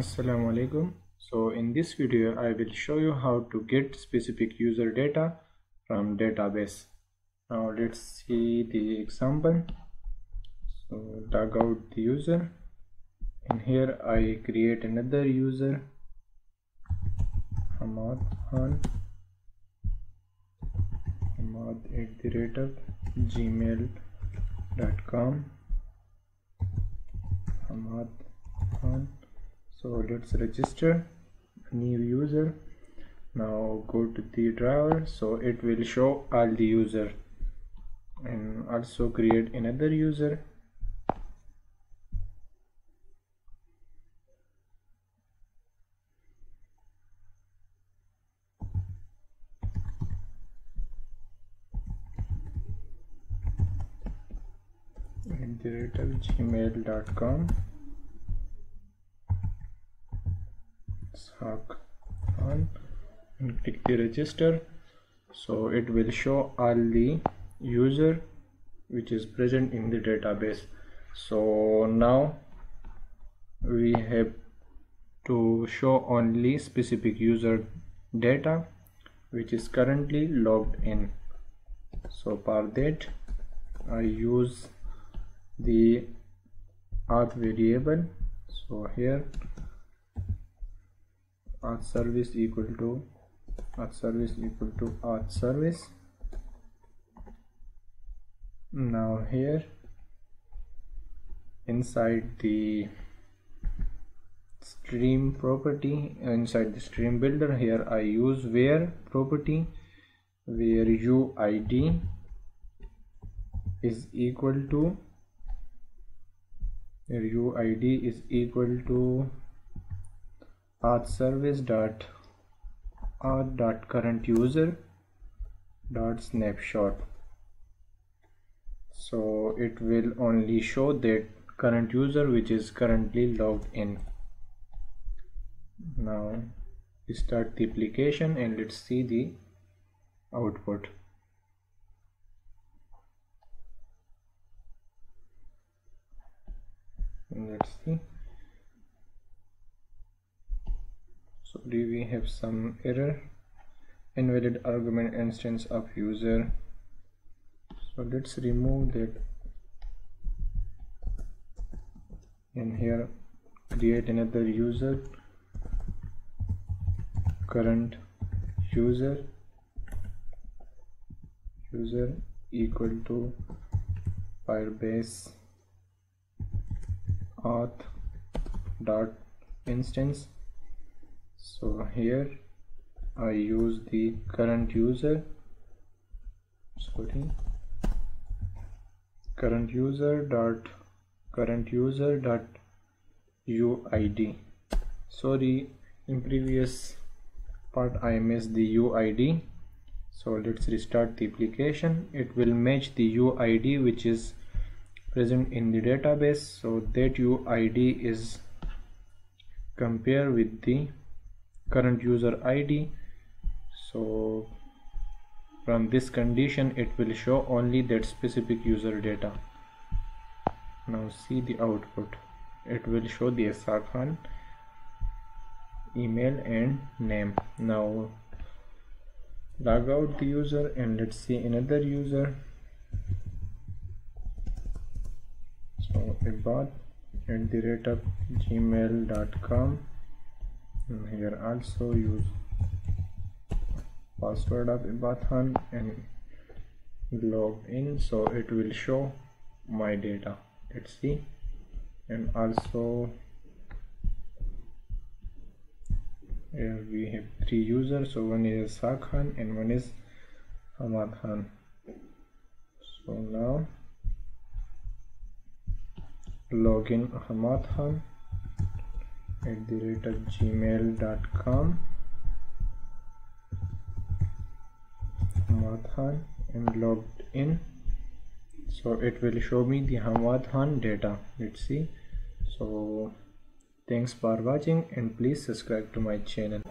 Assalamu alaikum. So in this video I will show you how to get specific user data from database. Now let's see the example. So log out the user and here I create another user Hamad Khan Hamad at the rate of gmail.com Hamad so let's register. New user. Now go to the driver. So it will show all the user. And also create another user. At the gmail.com Ishaq on. And click the register. So it will show all the user which is present in the database. So now we have to show only specific user data which is currently logged in. So for that I use the auth variable. So here auth service equal to auth service equal to auth service. Now here inside the stream property inside the stream builder here I use where property where uid is equal to where uid is equal to auth service dot auth dot current user dot snapshot. So it will only show that current user which is currently logged in. Now start the application and let's see the output. Let's see sorry we have some error? Invalid argument instance of user. So let's remove that and here. Create another user. Current user. User equal to firebase auth dot instance so here I use the current user. Sorry current user dot current user dot uid sorry in previous part I missed the uid so let's restart the application. It will match the uid which is present in the database. So that uid is compare with the current user id so from this condition it will show only that specific user data. Now see the output. It will show the Ishaq Khan email and name. Now log out the user and let's see another user. So about at the rate of gmail.com Mm, here also use password of Ibad Khan and log in so it will show my data. Let's see. And also here we have three users so one is Ishaq Khan and one is Hamad Khan. So now login Hamad Khan at the rate of gmail.com Hamad Khan and logged in. So it will show me the Hamad Khan data. Let's see. So thanks for watching and please subscribe to my channel